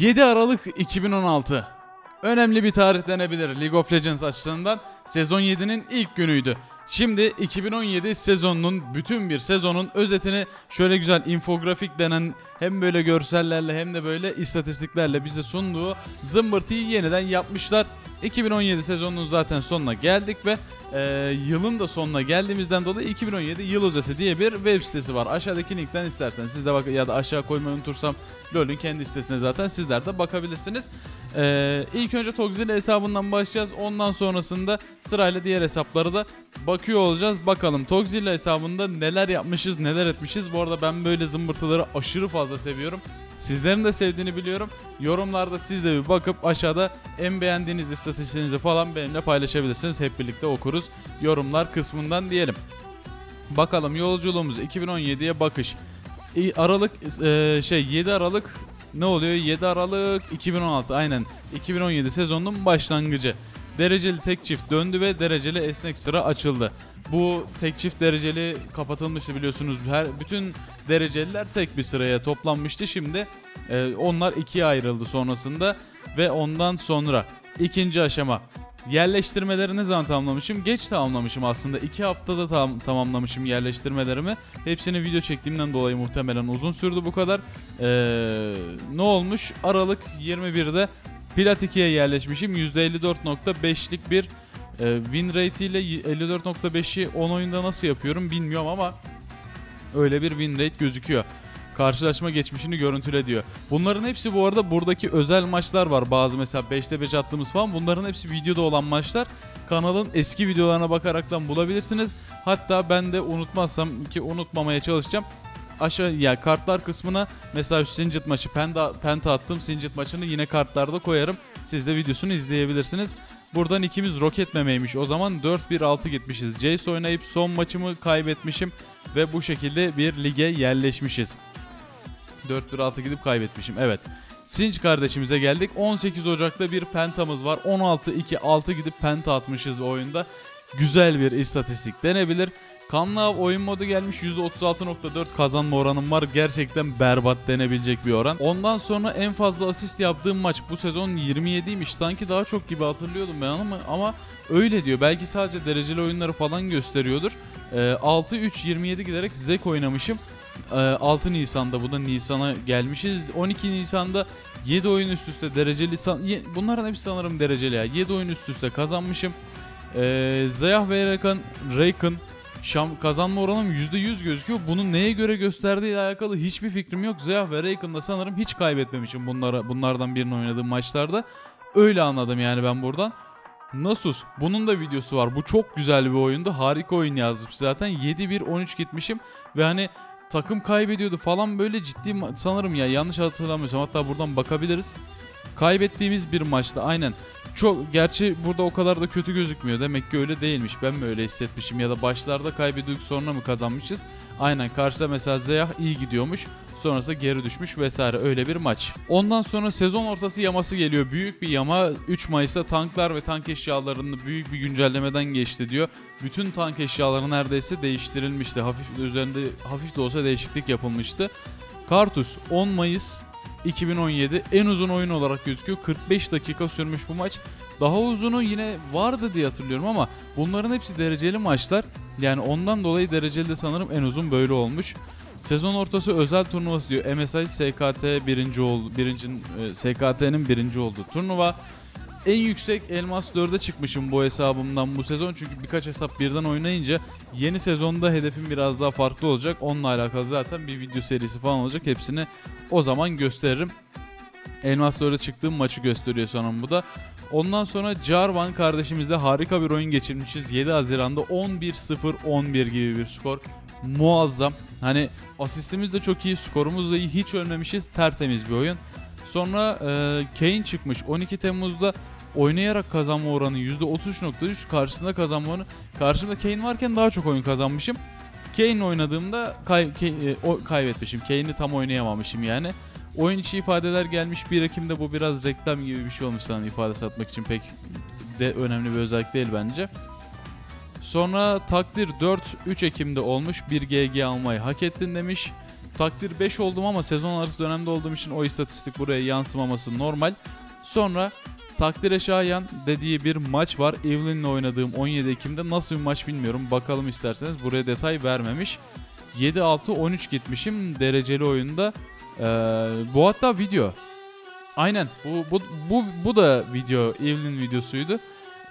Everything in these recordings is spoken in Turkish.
7 Aralık 2016. Önemli bir tarih denebilir League of Legends açısından. Sezon 7'nin ilk günüydü. Şimdi 2017 sezonunun bütün bir sezonun özetini şöyle güzel infografik denen hem böyle görsellerle hem de böyle istatistiklerle bize sunduğu zımbırtıyı yeniden yapmışlar. 2017 sezonunun zaten sonuna geldik ve e, yılın da sonuna geldiğimizden dolayı 2017 yıl özeti diye bir web sitesi var. Aşağıdaki linkten istersen siz de bak ya da aşağı koymayı unutursam LoL'ün kendi sitesine zaten sizler de bakabilirsiniz. E, ilk önce Togzilla hesabından başlayacağız. Ondan sonrasında sırayla diğer hesapları da bakıyor olacağız. Bakalım Togzilla hesabında neler yapmışız, neler etmişiz. Bu arada ben böyle zımbırtıları aşırı fazla seviyorum. Sizlerin de sevdiğini biliyorum. Yorumlarda siz de bir bakıp aşağıda en beğendiğiniz istatistiğinizi falan benimle paylaşabilirsiniz. Hep birlikte okuruz. Yorumlar kısmından diyelim. Bakalım yolculuğumuz 2017'ye bakış. Aralık e, şey 7 Aralık ne oluyor? 7 Aralık 2016 aynen 2017 sezonunun başlangıcı. Dereceli tek çift döndü ve dereceli esnek sıra açıldı. Bu tek çift dereceli kapatılmıştı biliyorsunuz. Her bütün dereceliler tek bir sıraya toplanmıştı. Şimdi e, onlar ikiye ayrıldı sonrasında ve ondan sonra ikinci aşama Yerleştirmeleri ne zaman tamamlamışım? Geç tamamlamışım aslında. 2 haftada tam, tamamlamışım yerleştirmelerimi. Hepsini video çektiğimden dolayı muhtemelen uzun sürdü bu kadar. Ee, ne olmuş? Aralık 21'de Plat 2'ye yerleşmişim. %54.5'lik bir e, win rate ile 54.5'i 10 oyunda nasıl yapıyorum bilmiyorum ama öyle bir win rate gözüküyor. Karşılaşma geçmişini görüntüle diyor. Bunların hepsi bu arada buradaki özel maçlar var. Bazı mesela 5'te 5 attığımız falan. Bunların hepsi videoda olan maçlar. Kanalın eski videolarına bakaraktan bulabilirsiniz. Hatta ben de unutmazsam ki unutmamaya çalışacağım. Aşağı ya kartlar kısmına mesela şu Singed maçı penta, penta attım Singed maçını yine kartlarda koyarım. Siz de videosunu izleyebilirsiniz. Buradan ikimiz roket memeymiş. O zaman 4-1-6 gitmişiz. Jace oynayıp son maçımı kaybetmişim ve bu şekilde bir lige yerleşmişiz. 4-1-6 gidip kaybetmişim. Evet. Sinç kardeşimize geldik. 18 Ocak'ta bir pentamız var. 16-2-6 gidip penta atmışız oyunda. Güzel bir istatistik denebilir. Kanlı Av oyun modu gelmiş %36.4 kazanma oranım var. Gerçekten berbat denebilecek bir oran. Ondan sonra en fazla asist yaptığım maç bu sezon 27'ymiş. Sanki daha çok gibi hatırlıyordum ben ama, ama öyle diyor. Belki sadece dereceli oyunları falan gösteriyordur. Ee, 6-3-27 giderek Zek oynamışım. Ee, 6 Nisan'da bu da Nisan'a gelmişiz. 12 Nisan'da 7 oyun üst üste dereceli bunların hepsi sanırım dereceli ya. 7 oyun üst üste kazanmışım. Ee, Zayah ve Rakan, Rakan Şam kazanma oranım %100 gözüküyor. Bunu neye göre gösterdiği ile alakalı hiçbir fikrim yok. Zayah ve Rakan'da sanırım hiç kaybetmemişim bunlara bunlardan birini oynadığım maçlarda. Öyle anladım yani ben buradan. Nasus. Bunun da videosu var. Bu çok güzel bir oyundu. Harika oyun yazdım zaten. 7-1-13 gitmişim. Ve hani takım kaybediyordu falan böyle ciddi sanırım ya yanlış hatırlamıyorsam hatta buradan bakabiliriz. Kaybettiğimiz bir maçta aynen. Çok gerçi burada o kadar da kötü gözükmüyor. Demek ki öyle değilmiş. Ben mi öyle hissetmişim ya da başlarda kaybediyorduk sonra mı kazanmışız? Aynen karşıda mesela Zeyah iyi gidiyormuş. Sonrasında geri düşmüş vesaire öyle bir maç. Ondan sonra sezon ortası yaması geliyor. Büyük bir yama 3 Mayıs'ta tanklar ve tank eşyalarının büyük bir güncellemeden geçti diyor. Bütün tank eşyaları neredeyse değiştirilmişti. Hafif üzerinde hafif de olsa değişiklik yapılmıştı. Kartus 10 Mayıs 2017 en uzun oyun olarak gözüküyor. 45 dakika sürmüş bu maç. Daha uzunu yine vardı diye hatırlıyorum ama bunların hepsi dereceli maçlar. Yani ondan dolayı dereceli de sanırım en uzun böyle olmuş. Sezon ortası özel turnuvası diyor. MSI SKT birinci oldu. Birincinin, e, SKT'nin birinci olduğu turnuva. En yüksek Elmas 4'e çıkmışım bu hesabımdan bu sezon. Çünkü birkaç hesap birden oynayınca yeni sezonda hedefim biraz daha farklı olacak. Onunla alakalı zaten bir video serisi falan olacak. Hepsini o zaman gösteririm. Elmas 4'e çıktığım maçı gösteriyor sanırım bu da. Ondan sonra Jarvan kardeşimizle harika bir oyun geçirmişiz. 7 Haziran'da 11-0-11 gibi bir skor. Muazzam. Hani asistimiz de çok iyi, skorumuz da iyi. Hiç ölmemişiz. Tertemiz bir oyun. Sonra e, Kane çıkmış. 12 Temmuz'da oynayarak kazanma oranı %33.3 karşısında kazanma oranı. Karşımda Kane varken daha çok oyun kazanmışım. Kane oynadığımda kay, Kane- e, o, kaybetmişim. Kane'i tam oynayamamışım yani. Oyun içi ifadeler gelmiş 1 Ekim'de bu biraz reklam gibi bir şey olmuş sana ifade satmak için pek de önemli bir özellik değil bence. Sonra takdir 4 3 Ekim'de olmuş bir GG almayı hak ettin demiş. takdir 5 oldum ama sezon arası dönemde olduğum için o istatistik buraya yansımaması normal. Sonra takdire şayan dediği bir maç var. Evelyn'le oynadığım 17 Ekim'de nasıl bir maç bilmiyorum. Bakalım isterseniz buraya detay vermemiş. 7-6-13 gitmişim dereceli oyunda. Ee, bu hatta video. Aynen bu, bu, bu, bu da video Evelyn videosuydu.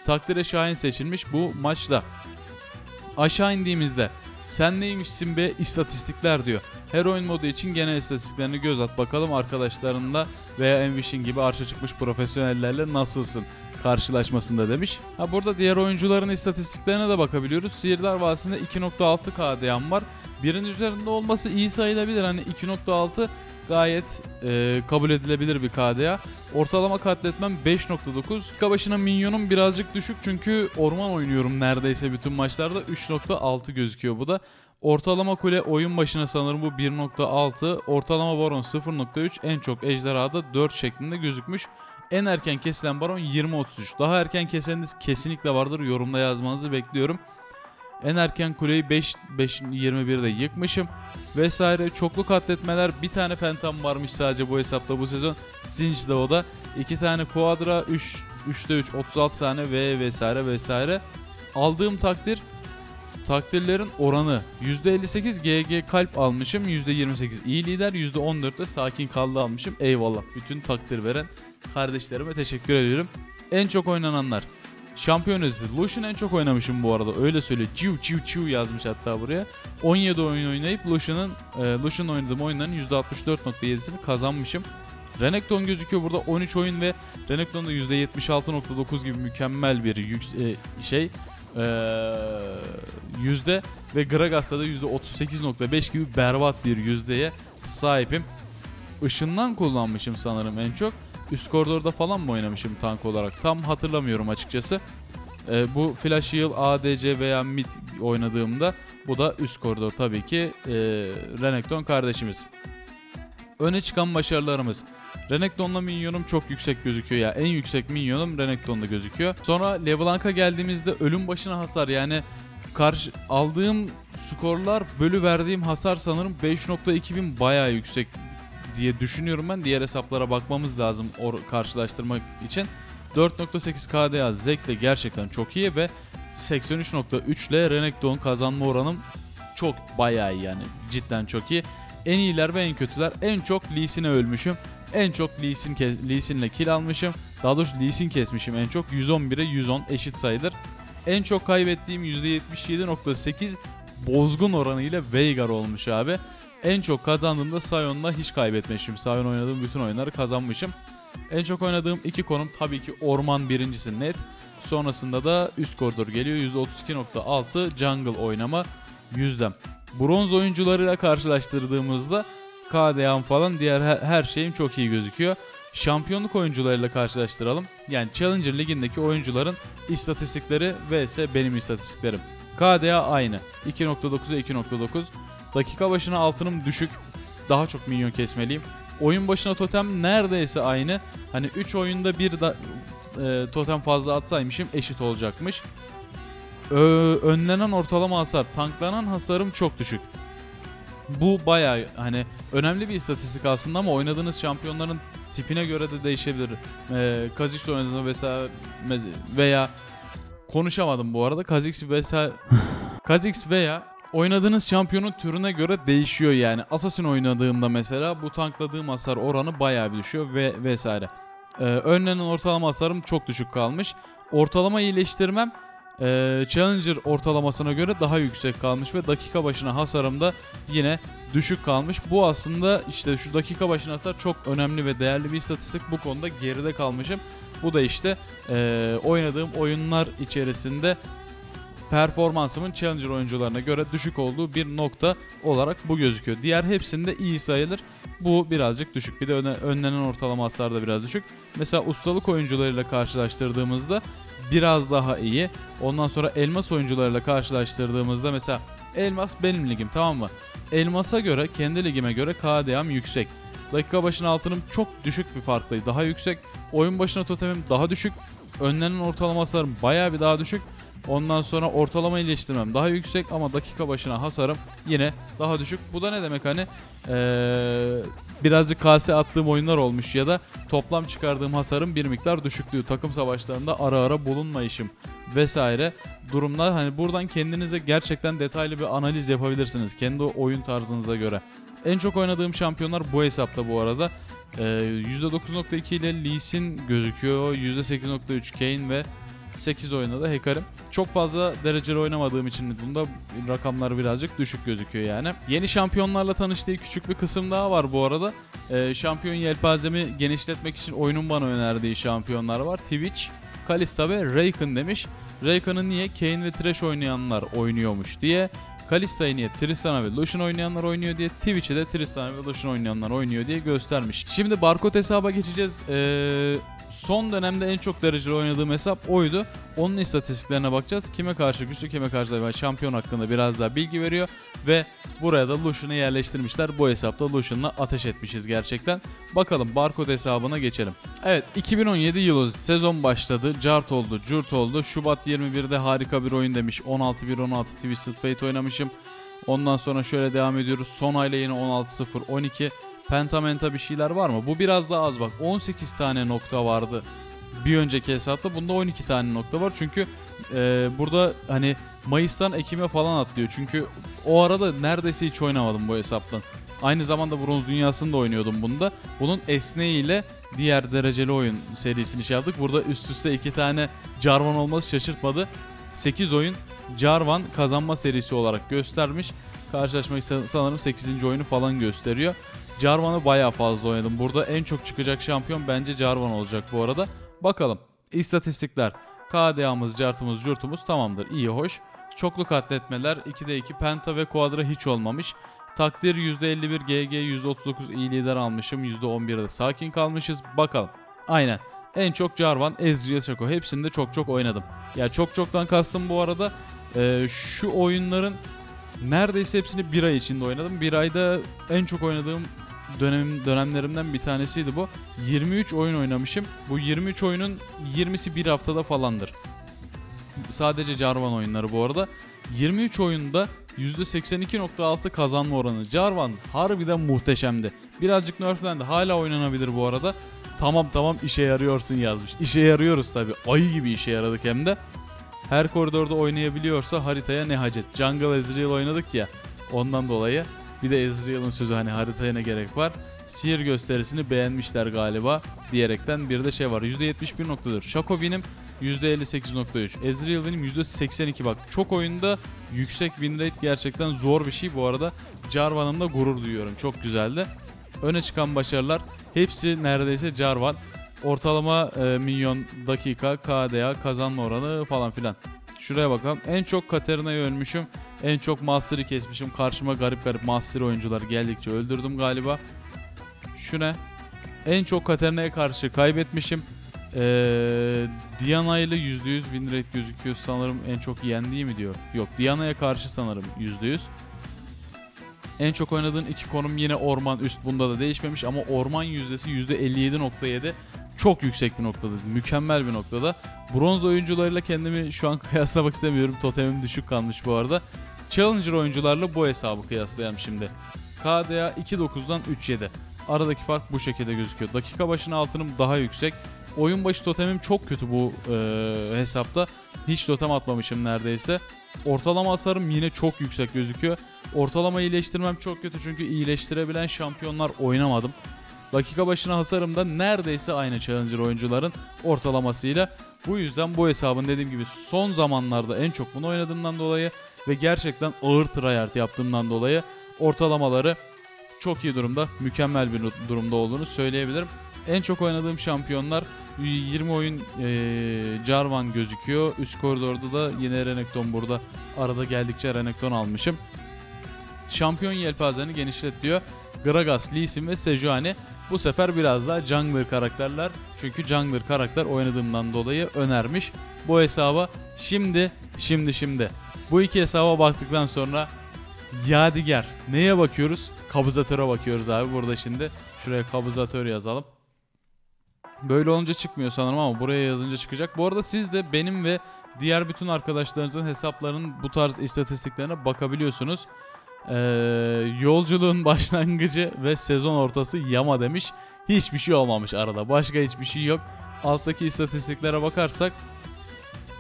Takdire şahin seçilmiş bu maçta. Aşağı indiğimizde sen neymişsin be istatistikler diyor. Her oyun modu için genel istatistiklerini göz at bakalım arkadaşlarınla veya Envision gibi arşa çıkmış profesyonellerle nasılsın karşılaşmasında demiş. Ha burada diğer oyuncuların istatistiklerine de bakabiliyoruz. Sihirdar Vadisi'nde 2.6 KDM var. Birin üzerinde olması iyi sayılabilir. Hani 2.6 gayet e, kabul edilebilir bir KDA. Ortalama katletmem 5.9. Dakika başına minyonum birazcık düşük çünkü orman oynuyorum neredeyse bütün maçlarda. 3.6 gözüküyor bu da. Ortalama kule oyun başına sanırım bu 1.6. Ortalama baron 0.3. En çok ejderhada 4 şeklinde gözükmüş. En erken kesilen baron 20.33. Daha erken keseniniz kesinlikle vardır. Yorumda yazmanızı bekliyorum. En erken kuleyi 5, 5 21'de yıkmışım. Vesaire çoklu katletmeler. Bir tane pentam varmış sadece bu hesapta bu sezon. Sinch'de o da. 2 tane quadra, 3 3'te 3 36 tane V vesaire vesaire. Aldığım takdir takdirlerin oranı %58 GG kalp almışım. %28 iyi lider, %14 sakin kaldı almışım. Eyvallah. Bütün takdir veren kardeşlerime teşekkür ediyorum. En çok oynananlar. Şampiyon özeti. Lucian en çok oynamışım bu arada. Öyle söylüyor. Ciu ciu ciu yazmış hatta buraya. 17 oyun oynayıp Lucian'ın e, Lucian oynadığım oyunların %64.7'sini kazanmışım. Renekton gözüküyor burada 13 oyun ve Renekton'da %76.9 gibi mükemmel bir yük, e, şey e, yüzde ve Gragas'ta da %38.5 gibi berbat bir yüzdeye sahipim. Işından kullanmışım sanırım en çok. Üst koridorda falan mı oynamışım tank olarak? Tam hatırlamıyorum açıkçası. Ee, bu Flash Heal, ADC veya Mid oynadığımda bu da üst koridor tabii ki e, Renekton kardeşimiz. Öne çıkan başarılarımız. Renekton'la minyonum çok yüksek gözüküyor ya. En yüksek minyonum Renekton'da gözüküyor. Sonra LeBlanc'a geldiğimizde ölüm başına hasar yani karşı aldığım skorlar bölü verdiğim hasar sanırım 5.2 bin bayağı yüksek diye düşünüyorum ben. Diğer hesaplara bakmamız lazım or karşılaştırmak için. 4.8 KDA Zek de gerçekten çok iyi ve 83.3 ile Renekton kazanma oranım çok bayağı iyi yani cidden çok iyi. En iyiler ve en kötüler en çok Lee Sin'e ölmüşüm. En çok Lee, Sin kill almışım. Daha doğrusu Lee Sin kesmişim en çok. 111'e 110 eşit sayılır. En çok kaybettiğim %77.8 bozgun oranıyla Veigar olmuş abi. En çok kazandığımda Sion'la hiç kaybetmişim. Sion oynadığım bütün oyunları kazanmışım. En çok oynadığım iki konum tabii ki orman birincisi net. Sonrasında da üst koridor geliyor. %32.6 jungle oynama yüzdem. Bronz oyuncularıyla karşılaştırdığımızda KDA'm falan diğer her şeyim çok iyi gözüküyor. Şampiyonluk oyuncularıyla karşılaştıralım. Yani Challenger ligindeki oyuncuların istatistikleri vs benim istatistiklerim. KDA aynı. 2.9'a 2.9. Dakika başına altınım düşük. Daha çok minyon kesmeliyim. Oyun başına totem neredeyse aynı. Hani 3 oyunda bir da, e, totem fazla atsaymışım eşit olacakmış. Ö, önlenen ortalama hasar, tanklanan hasarım çok düşük. Bu baya hani önemli bir istatistik aslında ama oynadığınız şampiyonların tipine göre de değişebilir. Ee, Kha'Zix oynadığınızda vesaire veya konuşamadım bu arada. Kha'Zix vesaire Kha'Zix veya oynadığınız şampiyonun türüne göre değişiyor yani. Assassin oynadığımda mesela bu tankladığım hasar oranı bayağı düşüyor ve vesaire. Ee, önlenen ortalama hasarım çok düşük kalmış. Ortalama iyileştirmem e, Challenger ortalamasına göre daha yüksek kalmış ve dakika başına hasarım da yine düşük kalmış. Bu aslında işte şu dakika başına hasar çok önemli ve değerli bir istatistik. Bu konuda geride kalmışım. Bu da işte e, oynadığım oyunlar içerisinde performansımın Challenger oyuncularına göre düşük olduğu bir nokta olarak bu gözüküyor. Diğer hepsinde iyi sayılır. Bu birazcık düşük. Bir de önlenen ortalama hasar da biraz düşük. Mesela ustalık oyuncularıyla karşılaştırdığımızda biraz daha iyi. Ondan sonra elmas oyuncularıyla karşılaştırdığımızda mesela elmas benim ligim tamam mı? Elmas'a göre kendi ligime göre KDA'm yüksek. Dakika başına altınım çok düşük bir farklı. Daha yüksek. Oyun başına totemim daha düşük. Önlenen ortalama hasarım bayağı bir daha düşük. Ondan sonra ortalama iyileştirmem daha yüksek ama dakika başına hasarım yine daha düşük. Bu da ne demek hani ee, birazcık kase attığım oyunlar olmuş ya da toplam çıkardığım hasarın bir miktar düşüklüğü takım savaşlarında ara ara bulunmayışım vesaire durumlar hani buradan kendinize gerçekten detaylı bir analiz yapabilirsiniz kendi oyun tarzınıza göre. En çok oynadığım şampiyonlar bu hesapta bu arada. Ee, %9.2 ile Lee Sin gözüküyor. %8.3 Kane ve 8 oyunda da Hecarim. Çok fazla dereceli oynamadığım için bunda rakamlar birazcık düşük gözüküyor yani. Yeni şampiyonlarla tanıştığı küçük bir kısım daha var bu arada. Ee, şampiyon yelpazemi genişletmek için oyunun bana önerdiği şampiyonlar var. Twitch, Kalista ve Raken demiş. Raken'ı niye Kane ve Thresh oynayanlar oynuyormuş diye. Kalista'yı niye Tristana ve Lucian oynayanlar oynuyor diye Twitch'e de Tristana ve Lucian oynayanlar oynuyor diye göstermiş. Şimdi barkod hesaba geçeceğiz. Ee, son dönemde en çok dereceli oynadığım hesap oydu. Onun istatistiklerine bakacağız. Kime karşı güçlü kime karşı zayıf şampiyon hakkında biraz daha bilgi veriyor. Ve buraya da Lucian'ı yerleştirmişler. Bu hesapta Lucian'la ateş etmişiz gerçekten. Bakalım barkod hesabına geçelim. Evet 2017 yılı sezon başladı. Cart oldu, Curt oldu. Şubat 21'de harika bir oyun demiş. 16-1-16 Twisted Fate oynamışım. Ondan sonra şöyle devam ediyoruz. Son ayla yine 16-0-12. Pentamenta bir şeyler var mı? Bu biraz daha az bak. 18 tane nokta vardı bir önceki hesapta. Bunda 12 tane nokta var. Çünkü e, burada hani Mayıs'tan Ekim'e falan atlıyor. Çünkü o arada neredeyse hiç oynamadım bu hesaptan. Aynı zamanda Bronz Dünyası'nda oynuyordum bunda. Bunun esneğiyle diğer dereceli oyun serisini şey yaptık. Burada üst üste iki tane Jarvan olması şaşırtmadı. 8 oyun Jarvan kazanma serisi olarak göstermiş. Karşılaşmayı sanırım 8. oyunu falan gösteriyor. Jarvan'ı bayağı fazla oynadım. Burada en çok çıkacak şampiyon bence Jarvan olacak bu arada. Bakalım. İstatistikler. KDA'mız, cartımız, curtumuz tamamdır. İyi, hoş. Çoklu katletmeler 2'de 2 penta ve quadra hiç olmamış. Takdir %51 GG %39 iyi lider almışım. %11'de sakin kalmışız. Bakalım. Aynen. En çok Jarvan, Ezreal, Shaco hepsinde çok çok oynadım. Ya çok çoktan kastım bu arada. E, şu oyunların neredeyse hepsini bir ay içinde oynadım. Bir ayda en çok oynadığım dönem, dönemlerimden bir tanesiydi bu. 23 oyun oynamışım. Bu 23 oyunun 20'si bir haftada falandır. Sadece Jarvan oyunları bu arada. 23 oyunda %82.6 kazanma oranı. Jarvan harbiden muhteşemdi. Birazcık nerflendi. Hala oynanabilir bu arada. Tamam tamam işe yarıyorsun yazmış. İşe yarıyoruz tabi. Ayı gibi işe yaradık hem de. Her koridorda oynayabiliyorsa haritaya ne hacet. Jungle Ezreal oynadık ya. Ondan dolayı bir de Ezreal'ın sözü hani haritaya ne gerek var. Sihir gösterisini beğenmişler galiba diyerekten bir de şey var. %71.4. Shaco benim %58.3. Ezreal benim %82 bak. Çok oyunda yüksek win rate gerçekten zor bir şey. Bu arada Jarvan'ımla gurur duyuyorum. Çok güzeldi. Öne çıkan başarılar hepsi neredeyse Jarvan. Ortalama e, milyon dakika KDA kazanma oranı falan filan. Şuraya bakalım. En çok Katarina'yı ölmüşüm. En çok Master'ı kesmişim. Karşıma garip garip Master oyuncular geldikçe öldürdüm galiba. Şu ne? En çok Katarina'ya karşı kaybetmişim. Ee, Diana ile %100 win rate gözüküyor sanırım en çok yendiği mi diyor. Yok Diana'ya karşı sanırım %100. En çok oynadığın iki konum yine orman üst bunda da değişmemiş ama orman yüzdesi %57.7 çok yüksek bir noktada. Mükemmel bir noktada. Bronz oyuncularıyla kendimi şu an kıyaslamak istemiyorum. Totemim düşük kalmış bu arada. Challenger oyuncularla bu hesabı kıyaslayalım şimdi. KDA 2.9'dan 3.7. Aradaki fark bu şekilde gözüküyor. Dakika başına altınım daha yüksek. Oyun başı totemim çok kötü bu e, hesapta. Hiç totem atmamışım neredeyse. Ortalama hasarım yine çok yüksek gözüküyor. Ortalama iyileştirmem çok kötü çünkü iyileştirebilen şampiyonlar oynamadım. Dakika başına hasarım da neredeyse aynı Challenger oyuncuların ortalamasıyla. Bu yüzden bu hesabın dediğim gibi son zamanlarda en çok bunu oynadığımdan dolayı ve gerçekten ağır tryhard yaptığımdan dolayı ortalamaları çok iyi durumda, mükemmel bir durumda olduğunu söyleyebilirim. En çok oynadığım şampiyonlar 20 oyun e, Jarvan gözüküyor. Üst koridorda da yine Renekton burada. Arada geldikçe Renekton almışım. Şampiyon yelpazeni genişlet diyor. Gragas, Lee Sin ve Sejuani bu sefer biraz daha jungler karakterler. Çünkü jungler karakter oynadığımdan dolayı önermiş. Bu hesaba şimdi, şimdi, şimdi. Bu iki hesaba baktıktan sonra Yadigar. Neye bakıyoruz? Kabızatöre bakıyoruz abi burada şimdi. Şuraya kabızatör yazalım. Böyle olunca çıkmıyor sanırım ama buraya yazınca çıkacak. Bu arada siz de benim ve diğer bütün arkadaşlarınızın hesaplarının bu tarz istatistiklerine bakabiliyorsunuz. Ee, yolculuğun başlangıcı ve sezon ortası yama demiş. Hiçbir şey olmamış arada. Başka hiçbir şey yok. Alttaki istatistiklere bakarsak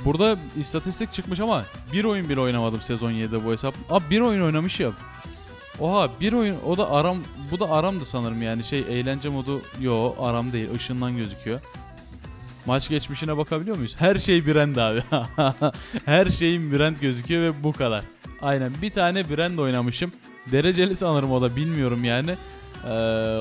burada istatistik çıkmış ama bir oyun bile oynamadım sezon 7'de bu hesap. Abi bir oyun oynamışım. Oha bir oyun o da aram bu da aramdı sanırım yani şey eğlence modu yo aram değil ışından gözüküyor. Maç geçmişine bakabiliyor muyuz? Her şey brand abi. Her şeyin brand gözüküyor ve bu kadar. Aynen bir tane brand oynamışım. Dereceli sanırım o da bilmiyorum yani. Ee,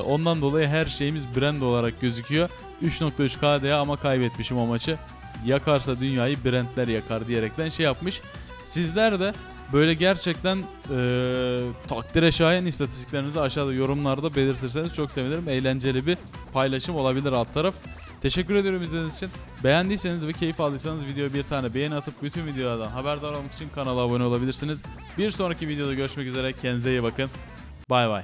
ondan dolayı her şeyimiz brand olarak gözüküyor. 3.3 KDA ama kaybetmişim o maçı. Yakarsa dünyayı brandler yakar diyerekten şey yapmış. Sizler de böyle gerçekten eee takdire şayan istatistiklerinizi aşağıda yorumlarda belirtirseniz çok sevinirim. Eğlenceli bir paylaşım olabilir alt taraf. Teşekkür ediyorum izlediğiniz için. Beğendiyseniz ve keyif aldıysanız videoya bir tane beğeni atıp bütün videolardan haberdar olmak için kanala abone olabilirsiniz. Bir sonraki videoda görüşmek üzere. Kendinize iyi bakın. Bay bay.